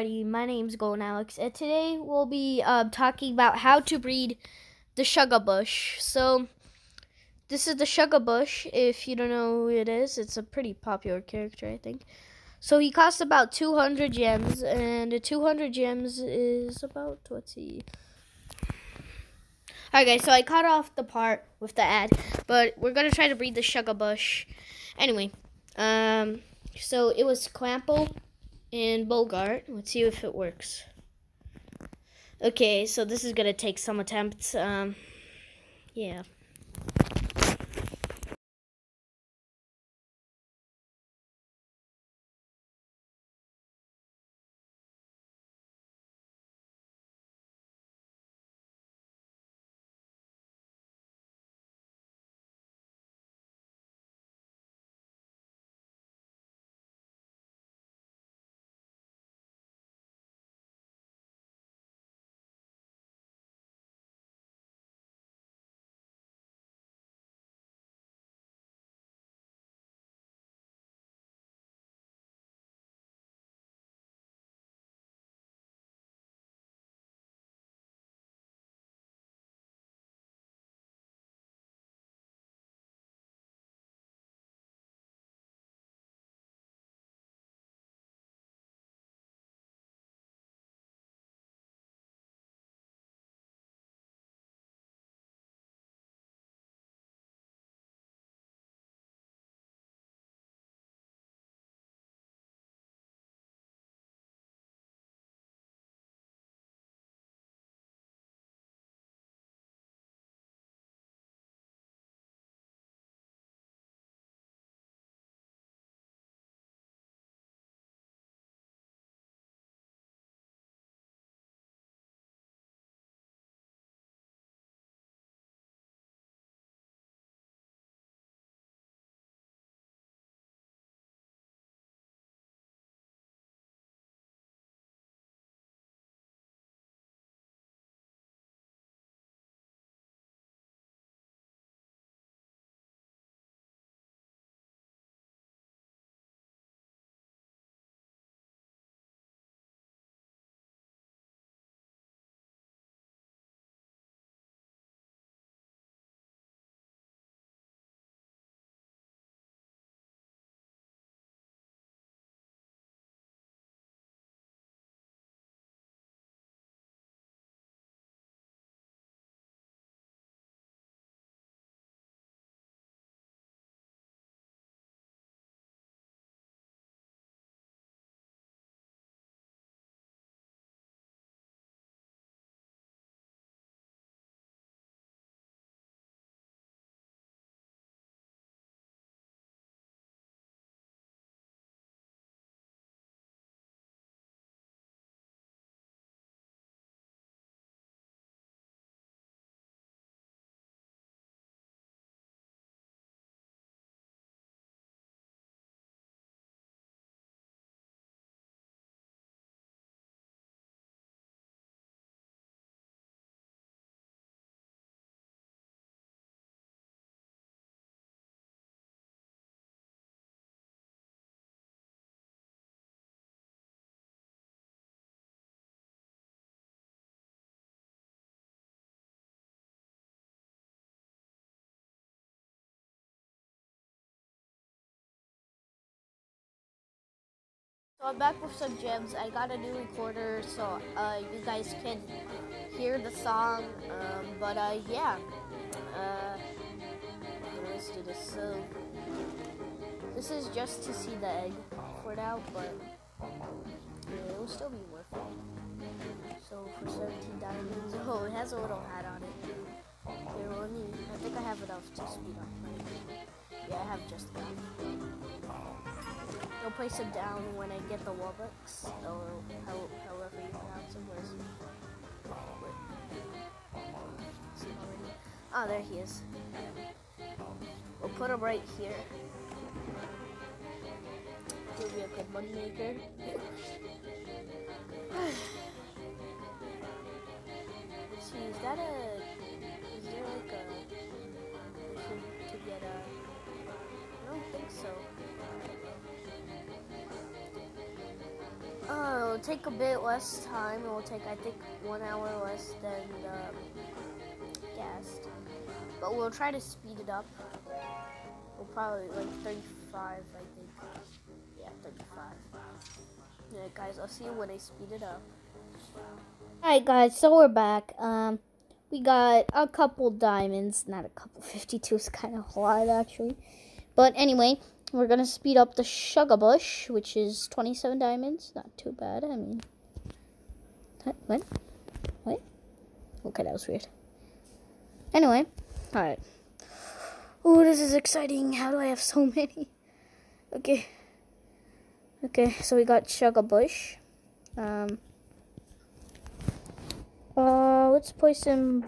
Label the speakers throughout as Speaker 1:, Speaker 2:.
Speaker 1: everybody? My name's Golden Alex, and today we'll be uh, talking about how to breed the Shugabush. So, this is the Shugabush. If you don't know who it is, it's a pretty popular character, I think. So, he costs about 200 gems, and 200 gems is about, let's see. Alright, guys, so I cut off the part with the ad, but we're to try to breed the Shugabush. Anyway, um, so it was Clamble and Bowgart. Let's see if it works. Okay, so this is gonna take some attempts. Um, yeah. So I'm back with some gems. I got a new recorder so uh, you guys can hear the song. Um, but uh, yeah, uh, let's do this. So this is just to see the egg for now, but yeah, it will still be worth it. So for 17 diamonds, oh, it has a little hat on it. Here, let me. I think I have enough to speed up. Yeah, I have just enough. I'll place it down when I get the Wubbox, or how, however you pronounce him. Where's Ah, oh, there he is. We'll put him right here. He'll be a good money maker. See, is that a... Is there like a... To get a... I don't think so. It'll take a bit less time. It will take, I think, one hour less than um, guessed. But we'll try to speed it up. We'll probably like 35, I think. Yeah, 35. Yeah, guys, I'll see you when I speed it up. Alright, guys, so we're back. Um, we got a couple diamonds. Not a couple. 52 is kind of a lot, actually. But anyway, we're to speed up the Shugabush, which is 27 diamonds. Not too bad. I mean, what? What? Okay, that was weird. Anyway, alright. Oh, this is exciting. How do I have so many? Okay. Okay, so we got Shugabush. Um, uh, let's place some.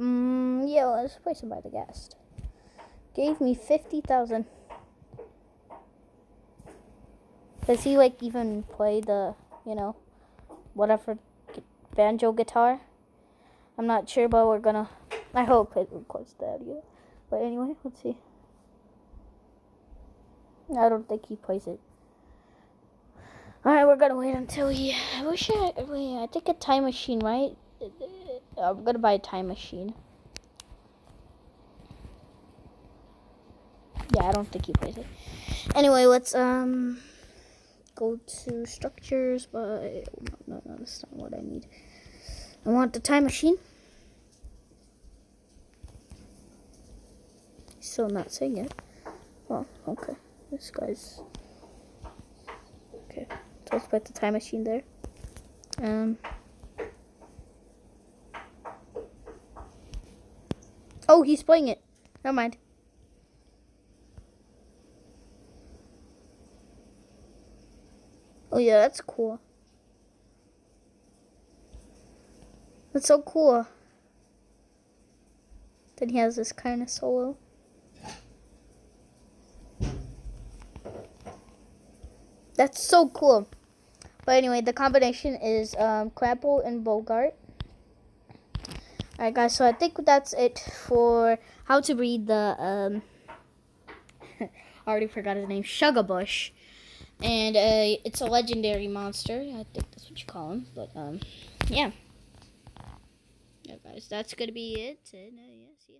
Speaker 1: Um, yeah, let's place some by the guest. Gave me 50,000. Does he, like, even play the, you know, whatever banjo guitar? I'm not sure, but we're gonna. I hope it records the audio. But anyway, let's see. I don't think he plays it. Alright, we're gonna wait until he. I wish I. Wait, I think a time machine, right? Uh, I'm gonna buy a time machine. Yeah, I don't think he plays it. Anyway, let's um go to structures, but no, no, no, that's not what I need. I want the time machine. Still not saying it. Oh, okay. This guy's okay. So let's put the time machine there. Um. Oh, he's playing it. Never mind. Oh yeah, that's cool. That's so cool. Then he has this kind of solo. That's so cool. But anyway, the combination is um, Clamble and Bowgart. Alright guys, so I think that's it for how to breed the, um, I already forgot his name, Shugabush. And uh, it's a legendary monster. I think that's what you call him. But, um, yeah. Yeah guys, that's to be it. And, uh, yeah, see ya.